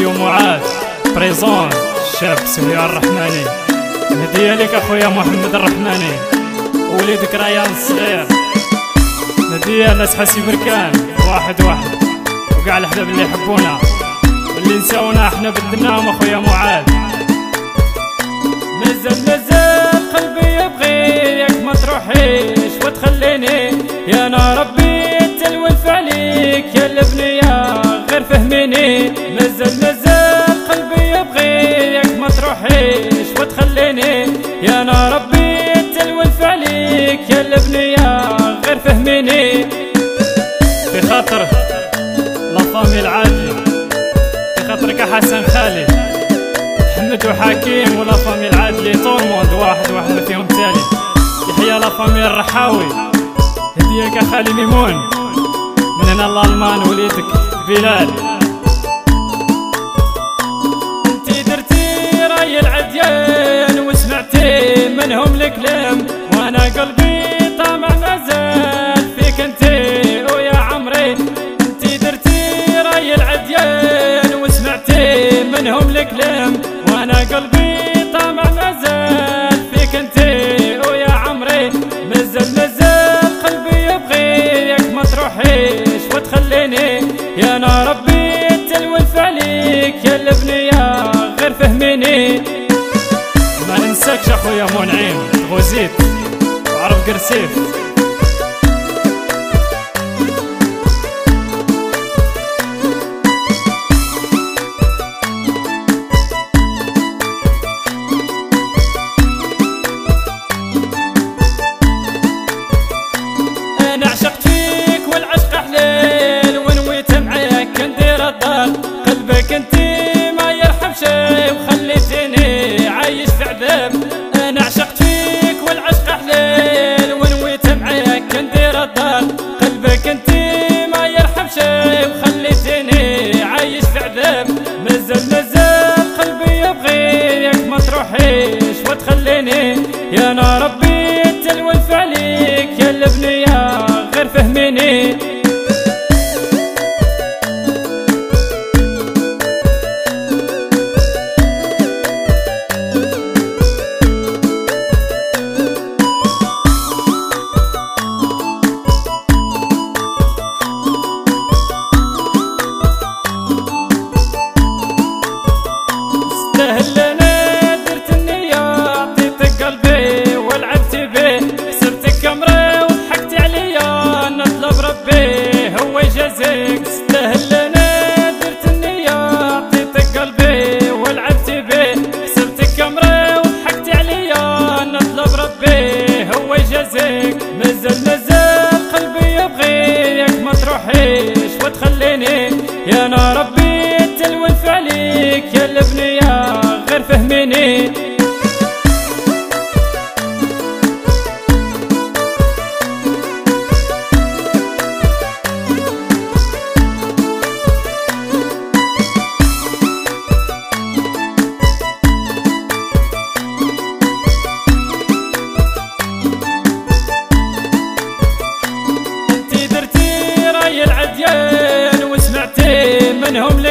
راديو معاذ. بريزون الشاب سمية الرحماني هدية لك اخويا محمد الرحماني وليدك ريان الصغير هدية ناس حسي بركان. واحد واحد. وقع الاحباب اللي يحبونا. واللي نساونا إحنا بدناهم اخويا معاذ. مازال مازال قلبي يبغيك ما تروحيش وتخليني يا أنا ربي تلوث عليك يا البنية أنا ربي تلوث عليك يا البنية غير فهميني. في خاطر لافامي العادي في خاطرك حسن خالي. محمد وحكيم ولا فامي العادلي طوموند واحد واحد فيهم تالي. يحيى لا فامي الرحاوي هديك خالي ميمون. من هنا الالمان وليدك بلال. منهم الكلام وأنا قلبي طامع مازال فيك انتي ويا عمري. انتي درتي رأي العديان وسمعتي منهم الكلام وأنا قلبي طامع مازال فيك انتي ويا عمري. مازال مازال قلبي يبغيك ما تروحيش وتخليني. يا أنا ربي تلوث عليك يا البنية غير فهميني. ننساكش اخويا منعيم غوزيت وعرف قرسيف.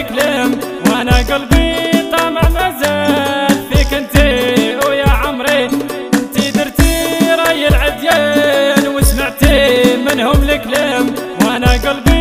الكلام وأنا قلبي طامع مازال فيك انتي ويا عمري. انتي درتي رأي العديان وسمعتي منهم الكلام وأنا قلبي